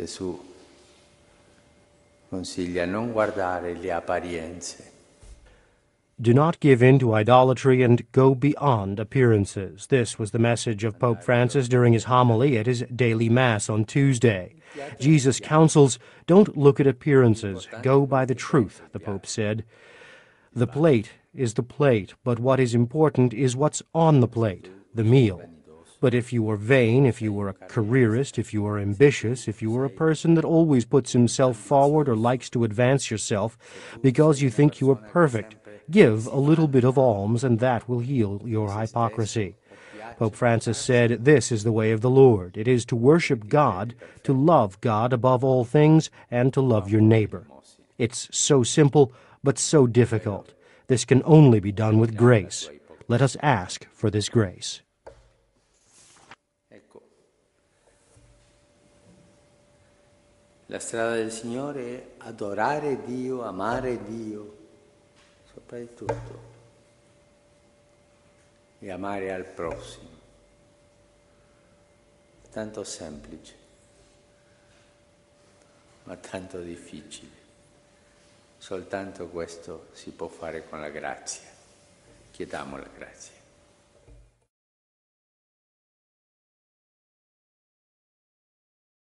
Gesù consiglia non guardare le apparenze, Do not give in to idolatry and go beyond appearances. This was the message of Pope Francis during his homily at his daily Mass on Tuesday. Jesus counsels, Don't look at appearances, go by the truth, the Pope said. The plate is the plate, but what is important is what's on the plate, the meal. But if you are vain, if you are a careerist, if you are ambitious, if you are a person that always puts himself forward or likes to advance yourself because you think you are perfect, give a little bit of alms and that will heal your hypocrisy. Pope Francis said, This is the way of the Lord. It is to worship God, to love God above all things, and to love your neighbor. It's so simple, but so difficult. This can only be done with grace. Let us ask for this grace. La strada del Signore è adorare Dio, amare Dio, sopra di tutto, e amare al prossimo. Tanto semplice, ma tanto difficile. Soltanto questo si può fare con la grazia. Chiediamo la grazia.